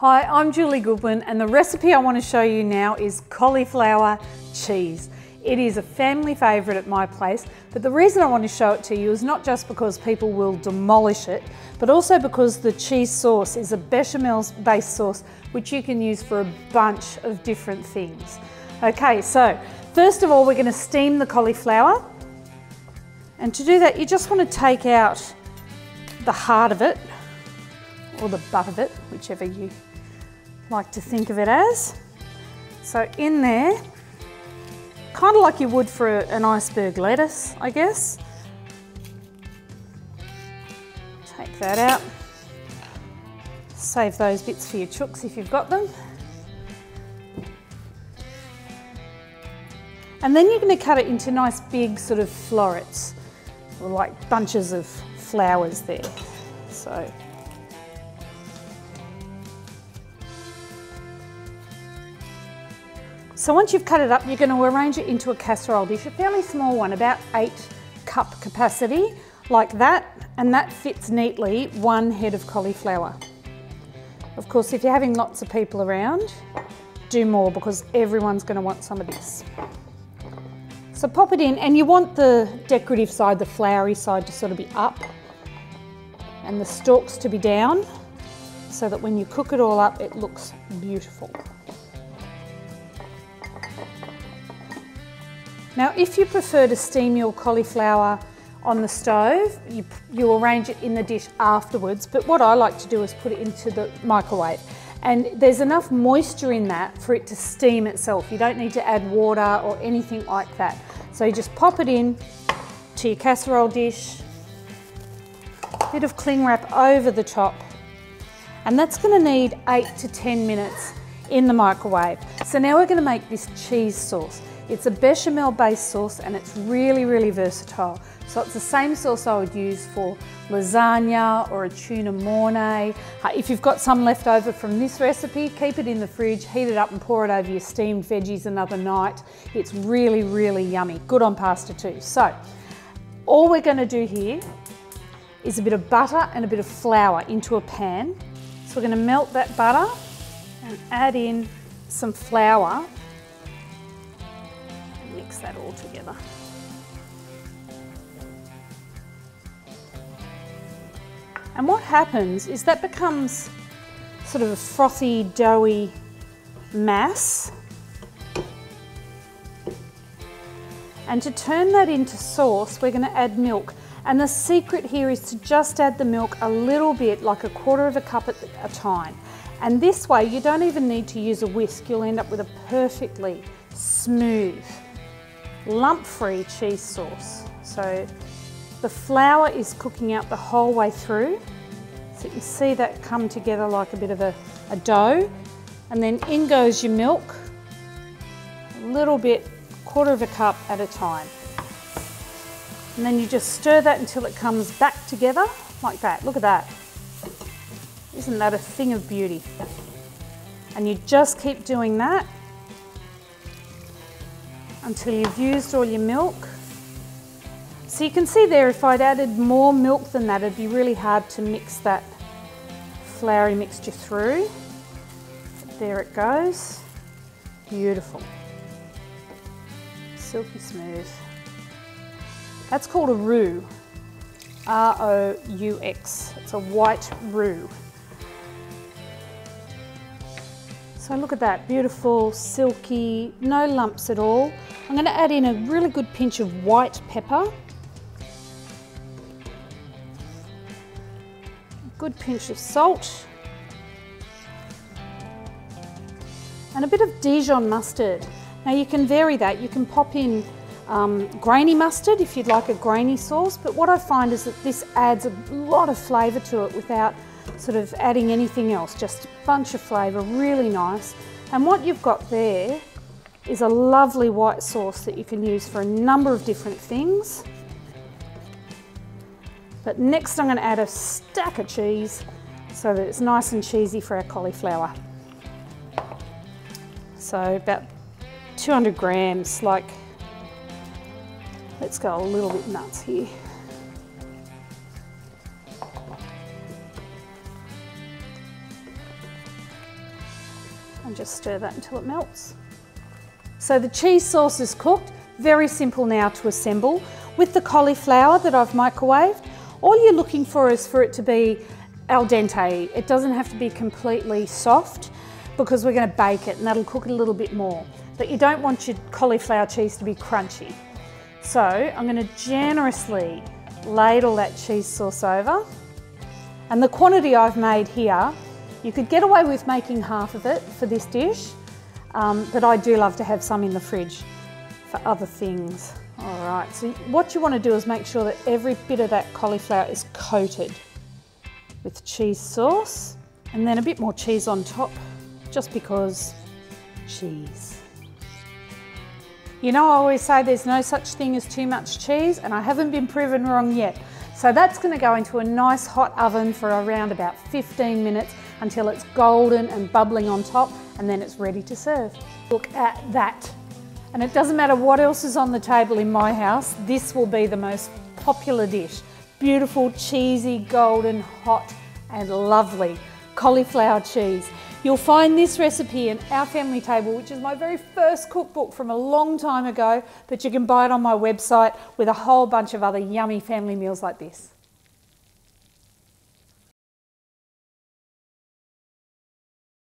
Hi, I'm Julie Goodwin and the recipe I want to show you now is cauliflower cheese. It is a family favourite at my place, but the reason I want to show it to you is not just because people will demolish it, but also because the cheese sauce is a bechamel based sauce which you can use for a bunch of different things. Okay, so first of all we're going to steam the cauliflower and to do that you just want to take out the heart of it or the butt of it, whichever you like to think of it as. So in there, kind of like you would for an iceberg lettuce, I guess. Take that out. Save those bits for your chooks if you've got them. And then you're going to cut it into nice big sort of florets, or like bunches of flowers there. So So once you've cut it up, you're going to arrange it into a casserole dish, a fairly small one, about eight cup capacity, like that, and that fits neatly one head of cauliflower. Of course, if you're having lots of people around, do more because everyone's going to want some of this. So pop it in and you want the decorative side, the flowery side to sort of be up and the stalks to be down so that when you cook it all up, it looks beautiful. Now, if you prefer to steam your cauliflower on the stove, you, you arrange it in the dish afterwards, but what I like to do is put it into the microwave. And there's enough moisture in that for it to steam itself. You don't need to add water or anything like that. So you just pop it in to your casserole dish, bit of cling wrap over the top, and that's gonna need eight to 10 minutes in the microwave. So now we're gonna make this cheese sauce. It's a bechamel based sauce and it's really, really versatile. So it's the same sauce I would use for lasagna or a tuna mornay. Uh, if you've got some left over from this recipe, keep it in the fridge, heat it up and pour it over your steamed veggies another night. It's really, really yummy. Good on pasta too. So all we're gonna do here is a bit of butter and a bit of flour into a pan. So we're gonna melt that butter and add in some flour that all together. And what happens is that becomes sort of a frothy, doughy mass. And to turn that into sauce, we're going to add milk. And the secret here is to just add the milk a little bit, like a quarter of a cup at a time. And this way, you don't even need to use a whisk. You'll end up with a perfectly smooth lump-free cheese sauce. So the flour is cooking out the whole way through. So you see that come together like a bit of a, a dough. And then in goes your milk, a little bit, quarter of a cup at a time. And then you just stir that until it comes back together like that. Look at that. Isn't that a thing of beauty? And you just keep doing that until you've used all your milk. So you can see there if I'd added more milk than that it'd be really hard to mix that floury mixture through. There it goes. Beautiful. Silky smooth. That's called a roux. R-O-U-X. It's a white roux. So look at that, beautiful, silky, no lumps at all. I'm going to add in a really good pinch of white pepper. A good pinch of salt. And a bit of Dijon mustard. Now you can vary that. You can pop in um, grainy mustard if you'd like a grainy sauce, but what I find is that this adds a lot of flavour to it without sort of adding anything else, just a bunch of flavour, really nice. And what you've got there is a lovely white sauce that you can use for a number of different things. But next I'm going to add a stack of cheese so that it's nice and cheesy for our cauliflower. So about 200 grams, like, let's go a little bit nuts here. And just stir that until it melts. So the cheese sauce is cooked, very simple now to assemble. With the cauliflower that I've microwaved, all you're looking for is for it to be al dente. It doesn't have to be completely soft because we're going to bake it and that'll cook it a little bit more. But you don't want your cauliflower cheese to be crunchy. So I'm going to generously ladle that cheese sauce over. And the quantity I've made here, you could get away with making half of it for this dish, um, but I do love to have some in the fridge for other things. All right, so what you want to do is make sure that every bit of that cauliflower is coated with cheese sauce and then a bit more cheese on top just because cheese. You know I always say there's no such thing as too much cheese and I haven't been proven wrong yet. So that's going to go into a nice hot oven for around about 15 minutes until it's golden and bubbling on top and then it's ready to serve. Look at that and it doesn't matter what else is on the table in my house, this will be the most popular dish. Beautiful, cheesy, golden, hot and lovely cauliflower cheese. You'll find this recipe in Our Family Table, which is my very first cookbook from a long time ago, but you can buy it on my website with a whole bunch of other yummy family meals like this.